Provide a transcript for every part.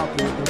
up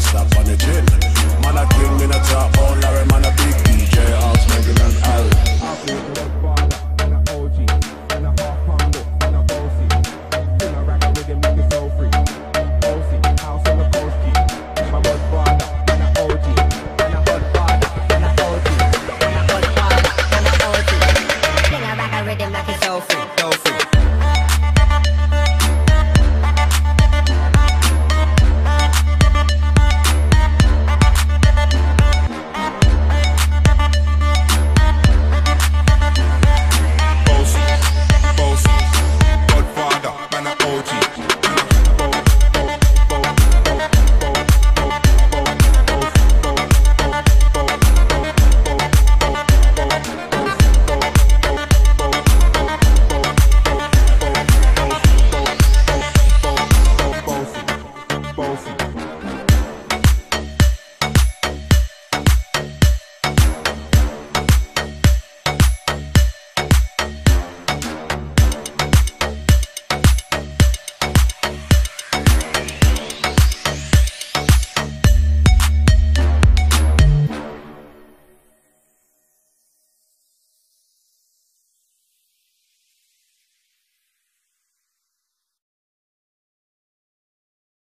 Stop on the chin